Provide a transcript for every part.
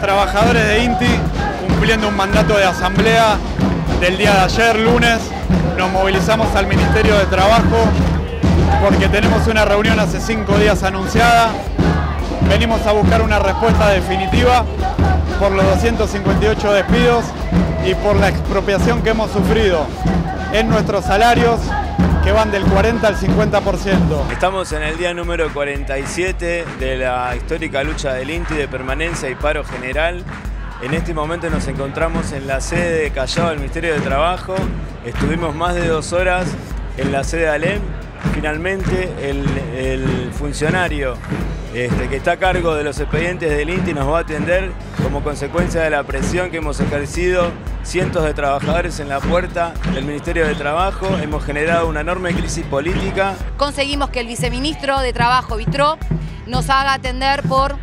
Trabajadores de INTI, cumpliendo un mandato de asamblea del día de ayer, lunes, nos movilizamos al Ministerio de Trabajo porque tenemos una reunión hace cinco días anunciada. Venimos a buscar una respuesta definitiva por los 258 despidos y por la expropiación que hemos sufrido en nuestros salarios que van del 40 al 50%. Estamos en el día número 47 de la histórica lucha del INTI de permanencia y paro general. En este momento nos encontramos en la sede de Callao del Ministerio de Trabajo. Estuvimos más de dos horas en la sede de Alem. Finalmente el, funcionario este, que está a cargo de los expedientes del INTI nos va a atender como consecuencia de la presión que hemos ejercido cientos de trabajadores en la puerta del Ministerio de Trabajo, hemos generado una enorme crisis política. Conseguimos que el viceministro de Trabajo, Vitró, nos haga atender por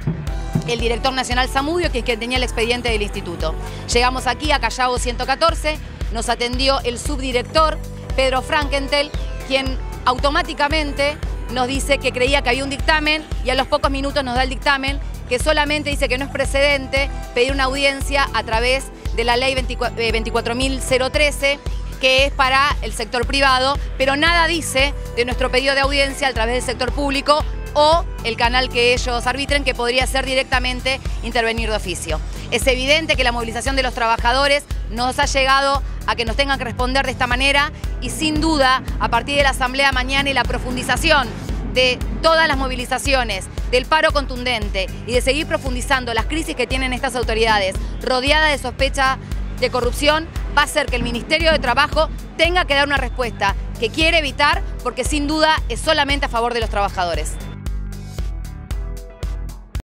el director nacional Zamudio, que es quien tenía el expediente del instituto. Llegamos aquí a Callao 114, nos atendió el subdirector Pedro Frankentel, quien automáticamente nos dice que creía que había un dictamen y a los pocos minutos nos da el dictamen que solamente dice que no es precedente pedir una audiencia a través de la ley 24.013 eh, que es para el sector privado, pero nada dice de nuestro pedido de audiencia a través del sector público o el canal que ellos arbitren, que podría ser directamente intervenir de oficio. Es evidente que la movilización de los trabajadores nos ha llegado a que nos tengan que responder de esta manera y sin duda, a partir de la asamblea mañana y la profundización de todas las movilizaciones, del paro contundente y de seguir profundizando las crisis que tienen estas autoridades, rodeadas de sospecha de corrupción, va a hacer que el Ministerio de Trabajo tenga que dar una respuesta que quiere evitar porque sin duda es solamente a favor de los trabajadores.